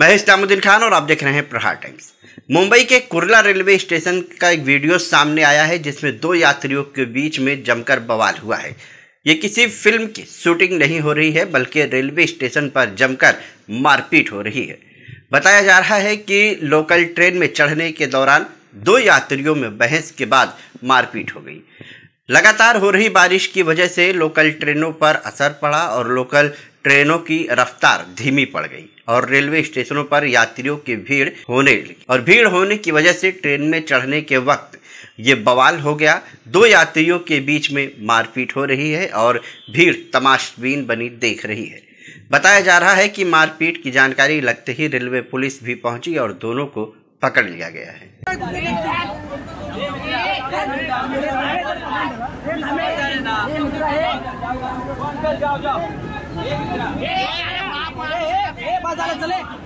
महेश दामुद्दीन खान और आप देख रहे हैं प्रहार टाइम्स। मुंबई के कुरला रेलवे स्टेशन का एक वीडियो सामने आया है, जिसमें दो यात्रियों के बीच में जमकर बवाल हुआ है। ये किसी फ़िल्म की शूटिंग नहीं हो रही है, बल्कि रेलवे स्टेशन पर जमकर मारपीट हो रही है। बताया जा रहा है कि लोकल ट्रेन में चढ़ने के दौरान दो यात्रियों में बहस के बाद मारपीट हो गई। लगातार हो रही बारिश की वजह से लोकल ट्रेनों पर असर पड़ा और लोकल ट्रेनों की रफ्तार धीमी पड़ गई और रेलवे स्टेशनों पर यात्रियों की भीड़ होने लगी। और भीड़ होने की वजह से ट्रेन में चढ़ने के वक्त ये बवाल हो गया। दो यात्रियों के बीच में मारपीट हो रही है और भीड़ तमाशबीन बनी देख रही है। बताया जा रहा है कि मारपीट की जानकारी लगते ही रेलवे पुलिस भी पहुँची और दोनों को पकड़ लिया गया है। जाओ जाओ